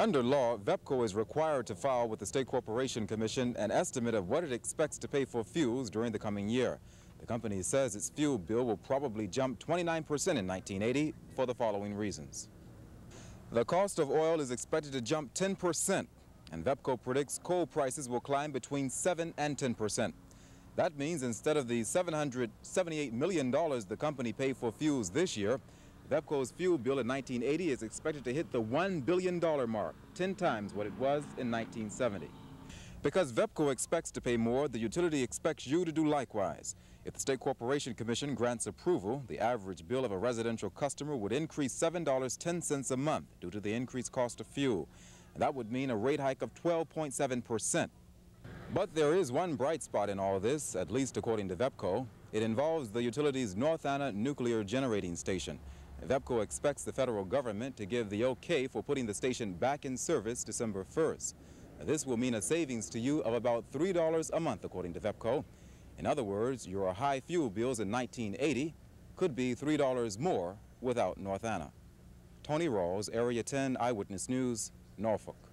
Under law, VEPCO is required to file with the State Corporation Commission an estimate of what it expects to pay for fuels during the coming year. The company says its fuel bill will probably jump 29% in 1980 for the following reasons. The cost of oil is expected to jump 10%, and VEPCO predicts coal prices will climb between 7 and 10%. That means instead of the $778 million the company paid for fuels this year, VEPCO's fuel bill in 1980 is expected to hit the $1 billion mark, 10 times what it was in 1970. Because VEPCO expects to pay more, the utility expects you to do likewise. If the State Corporation Commission grants approval, the average bill of a residential customer would increase $7.10 a month due to the increased cost of fuel. And that would mean a rate hike of 12.7 percent. But there is one bright spot in all this, at least according to VEPCO. It involves the utility's North Anna nuclear generating station. VEPCO expects the federal government to give the okay for putting the station back in service December 1st. This will mean a savings to you of about $3 a month, according to VEPCO. In other words, your high fuel bills in 1980 could be $3 more without North Anna. Tony Rawls, Area 10 Eyewitness News, Norfolk.